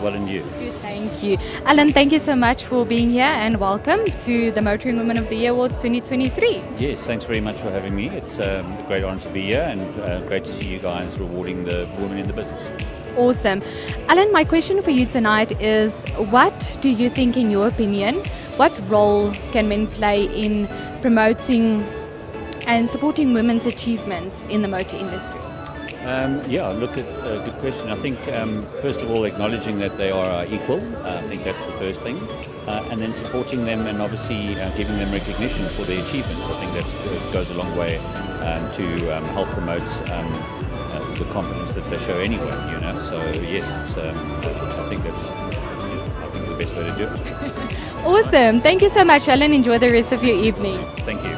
well. And you. Good, thank you. Allen, thank you so much for being here and welcome to the Motoring Women of the Year Awards 2023. Yes, thanks very much for having me. It's um, a great honour to be here and uh, great to see you guys rewarding the women in the business. Awesome. Allen, my question for you tonight is what do you think, in your opinion, what role can men play in promoting and supporting women's achievements in the motor industry? Um, yeah, look, at a good question. I think, um, first of all, acknowledging that they are our equal, uh, I think that's the first thing. Uh, and then supporting them and obviously uh, giving them recognition for their achievements. I think that goes a long way um, to um, help promote um, uh, the confidence that they show anyway, you know. So, yes, it's, um, I think that's I think the best way to do it. Awesome. Thank you so much, Allen. Enjoy the rest of your evening. Thank you.